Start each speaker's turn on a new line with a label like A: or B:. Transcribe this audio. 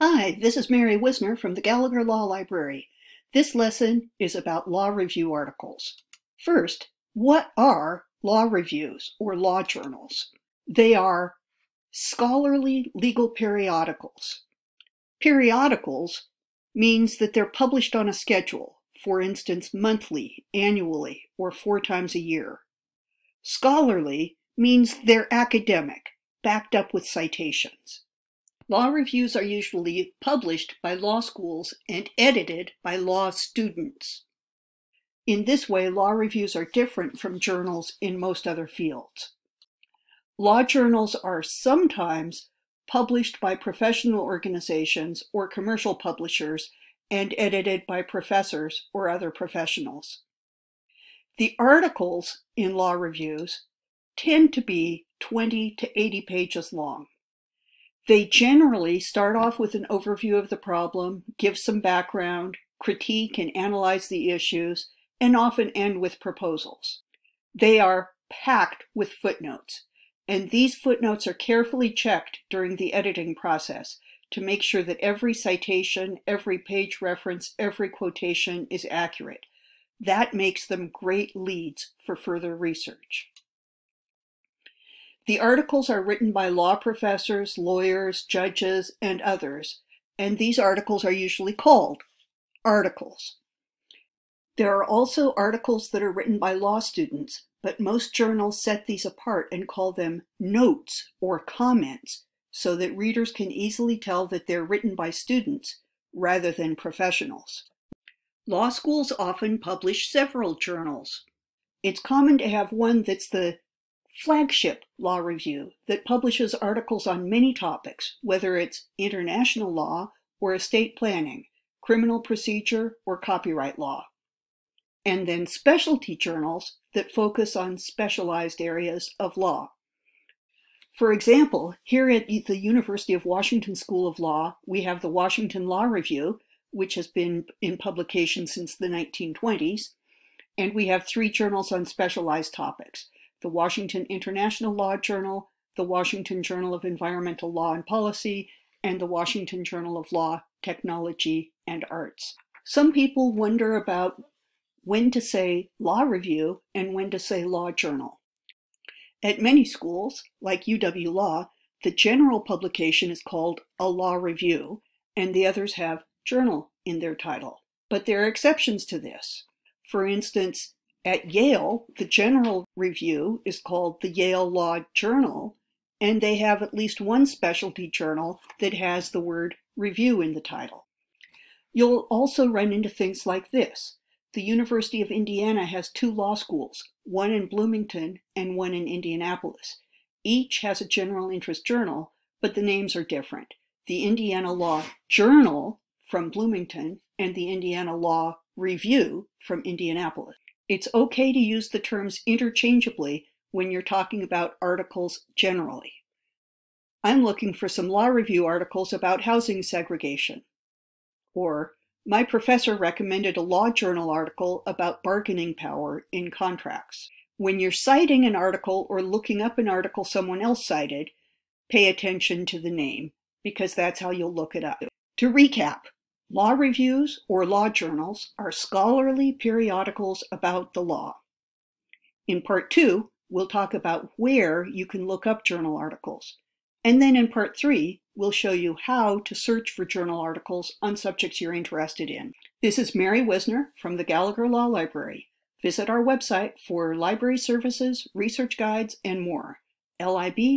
A: Hi, this is Mary Whisner from the Gallagher Law Library. This lesson is about law review articles. First, what are law reviews or law journals? They are scholarly legal periodicals. Periodicals means that they're published on a schedule, for instance, monthly, annually, or four times a year. Scholarly means they're academic, backed up with citations. Law reviews are usually published by law schools and edited by law students. In this way, law reviews are different from journals in most other fields. Law journals are sometimes published by professional organizations or commercial publishers and edited by professors or other professionals. The articles in law reviews tend to be 20 to 80 pages long. They generally start off with an overview of the problem, give some background, critique and analyze the issues, and often end with proposals. They are packed with footnotes, and these footnotes are carefully checked during the editing process to make sure that every citation, every page reference, every quotation is accurate. That makes them great leads for further research. The articles are written by law professors, lawyers, judges, and others, and these articles are usually called articles. There are also articles that are written by law students, but most journals set these apart and call them notes or comments so that readers can easily tell that they're written by students rather than professionals. Law schools often publish several journals. It's common to have one that's the flagship law review that publishes articles on many topics, whether it's international law or estate planning, criminal procedure, or copyright law. And then specialty journals that focus on specialized areas of law. For example, here at the University of Washington School of Law, we have the Washington Law Review, which has been in publication since the 1920s, and we have three journals on specialized topics the Washington International Law Journal, the Washington Journal of Environmental Law and Policy, and the Washington Journal of Law, Technology, and Arts. Some people wonder about when to say law review and when to say law journal. At many schools, like UW Law, the general publication is called a law review, and the others have journal in their title. But there are exceptions to this. For instance, at Yale, the general review is called the Yale Law Journal, and they have at least one specialty journal that has the word review in the title. You'll also run into things like this. The University of Indiana has two law schools, one in Bloomington and one in Indianapolis. Each has a general interest journal, but the names are different. The Indiana Law Journal from Bloomington and the Indiana Law Review from Indianapolis. It's okay to use the terms interchangeably when you're talking about articles generally. I'm looking for some law review articles about housing segregation. Or, my professor recommended a law journal article about bargaining power in contracts. When you're citing an article or looking up an article someone else cited, pay attention to the name, because that's how you'll look it up. To recap, Law reviews or law journals are scholarly periodicals about the law. In part two, we'll talk about where you can look up journal articles. And then in part three, we'll show you how to search for journal articles on subjects you're interested in. This is Mary Whisner from the Gallagher Law Library. Visit our website for library services, research guides, and more. lib.law.uw.edu.